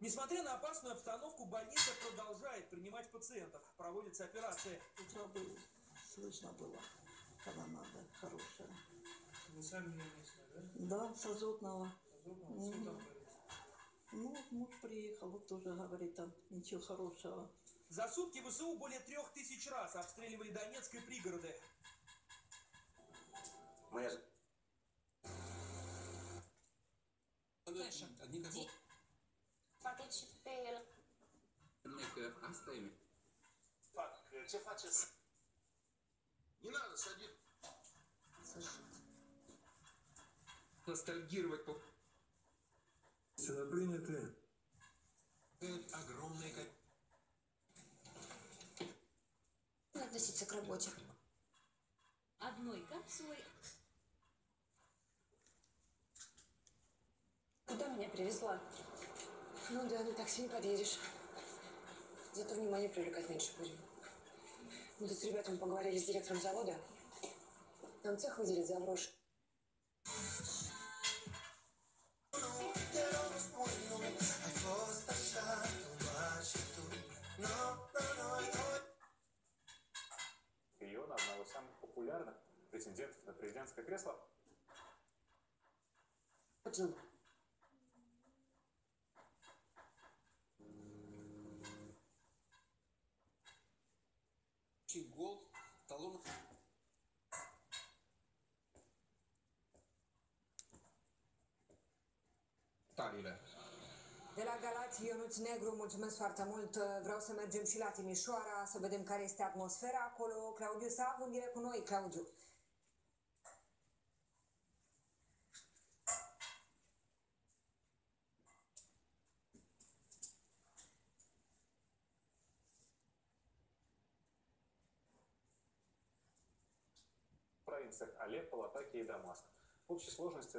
Несмотря на опасную обстановку, больница продолжает принимать пациентов. Проводятся операции. Утро было, слышно было, когда надо, хорошая. Вы сами не местные, да? Да, с Азотного. Что там Мгм. творится? Ну, муж приехал, вот тоже говорит, там ничего хорошего. За сутки ВСУ более трех тысяч раз обстреливали Донецк и пригороды. Одни какого Participe pe el. că asta e fac, ce faceți? Не надо садиться. ностальгировать по Сюда приняты. огромное количество. Относиться к работе. одной капсулой Куда меня привезла? Ну да, на такси не подъедешь. Зато внимание привлекать меньше будем. Мы тут с ребятами поговорили с директором завода. Нам цех выделит за грош. Иона, одного из самых популярных претендентов на президентское кресло, Ce gol, talon. De la Galați, Ionuț Negru, mulțumesc foarte mult. Vreau să mergem și la Timișoara, să vedem care este atmosfera acolo. Claudiu Sav, în direct cu noi. Claudiu. Провинциях Алеппо, Латакия и Дамаск. В общей сложности